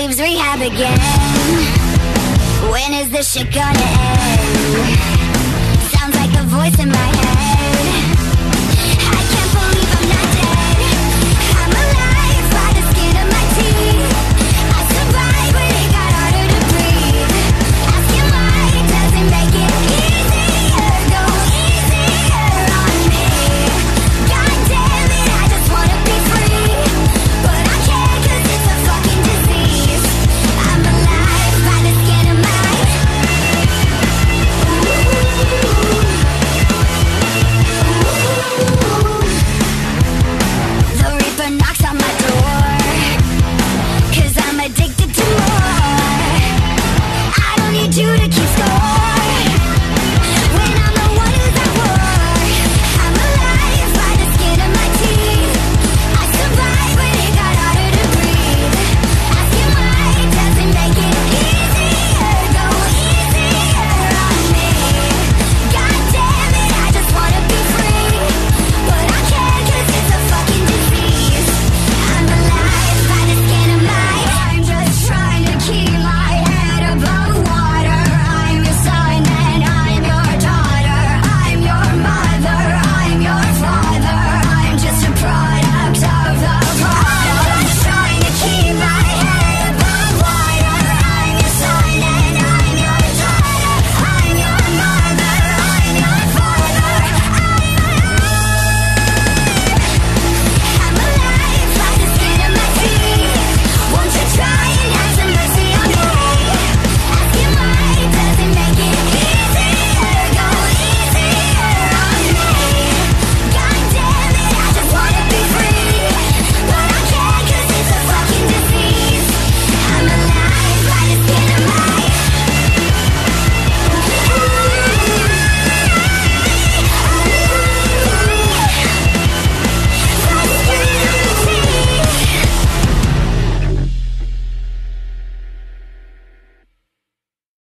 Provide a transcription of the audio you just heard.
leaves rehab again. When is this shit gonna end? Sounds like a voice in my.